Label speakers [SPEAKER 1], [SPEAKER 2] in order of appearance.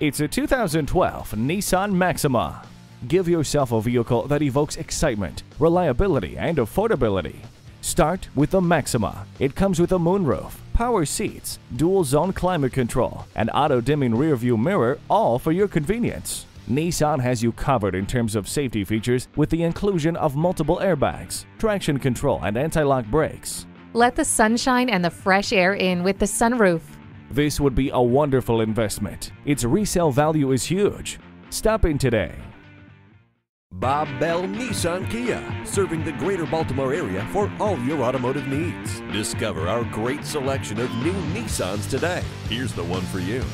[SPEAKER 1] It's a 2012 Nissan Maxima. Give yourself a vehicle that evokes excitement, reliability, and affordability. Start with the Maxima. It comes with a moonroof, power seats, dual zone climate control, and auto dimming rearview mirror, all for your convenience. Nissan has you covered in terms of safety features with the inclusion of multiple airbags, traction control, and anti lock brakes.
[SPEAKER 2] Let the sunshine and the fresh air in with the sunroof.
[SPEAKER 1] This would be a wonderful investment. Its resale value is huge. Stop in today.
[SPEAKER 3] Bob Bell Nissan Kia, serving the greater Baltimore area for all your automotive needs. Discover our great selection of new Nissans today. Here's the one for you.